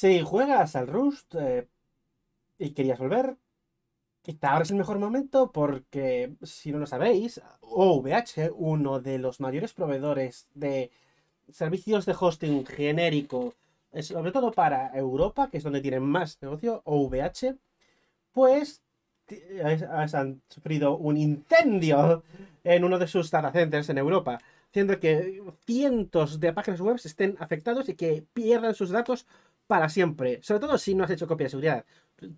Si juegas al Rust eh, y querías volver, quizá ahora es el mejor momento porque, si no lo sabéis, OVH, uno de los mayores proveedores de servicios de hosting genérico, sobre todo para Europa, que es donde tienen más negocio, OVH, pues han sufrido un incendio en uno de sus data centers en Europa, haciendo que cientos de páginas web estén afectados y que pierdan sus datos para siempre. Sobre todo si no has hecho copia de seguridad.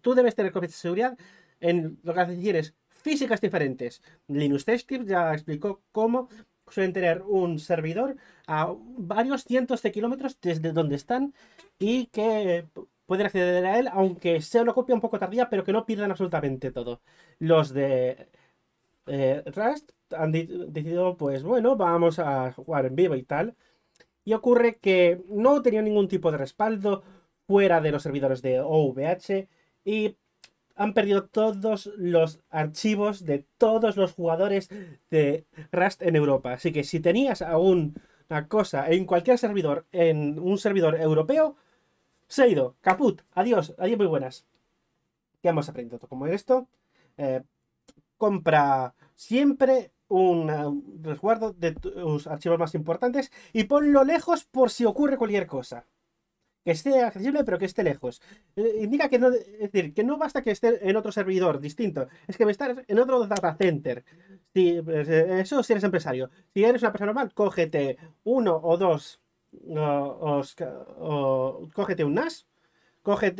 Tú debes tener copia de seguridad en lo que tienes físicas diferentes. Linux Tech ya explicó cómo suelen tener un servidor a varios cientos de kilómetros desde donde están y que pueden acceder a él, aunque sea una copia un poco tardía, pero que no pierdan absolutamente todo. Los de eh, Rust han decidido, pues bueno, vamos a jugar en vivo y tal. Y ocurre que no tenía ningún tipo de respaldo fuera de los servidores de OVH y han perdido todos los archivos de todos los jugadores de Rust en Europa. Así que si tenías alguna cosa en cualquier servidor, en un servidor europeo, se ha ido. Caput. Adiós. Adiós, muy buenas. ¿Qué hemos aprendido? Como esto, eh, compra siempre un resguardo de tus archivos más importantes y ponlo lejos por si ocurre cualquier cosa. Que esté accesible, pero que esté lejos. Eh, indica que no, es decir, que no basta que esté en otro servidor distinto, es que debe estar en otro data center. Si, pues, eh, eso si eres empresario. Si eres una persona normal, cógete uno o dos o, cógete un NAS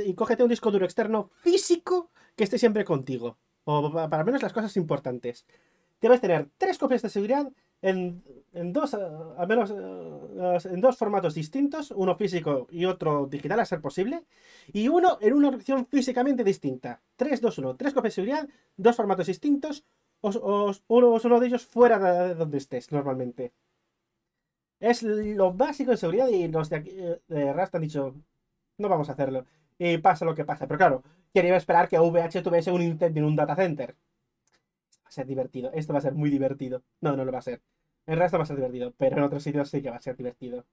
y cógete un disco duro externo físico que esté siempre contigo. O para menos las cosas importantes. Debes tener tres copias de seguridad en, dos, al menos en dos formatos distintos, uno físico y otro digital a ser posible, y uno en una opción físicamente distinta. 3, 2, 1. Tres copias de seguridad, dos formatos distintos, o, uno de ellos fuera de donde estés normalmente. Es lo básico de seguridad y los de, aquí, eh, de Rust han dicho, no vamos a hacerlo. Y pasa lo que pasa. Pero claro, quería esperar que VH tuviese un incendio en un data center. Va a ser divertido. Esto va a ser muy divertido. No, no lo va a ser. En Rust va a ser divertido, pero en otros sitios sí que va a ser divertido.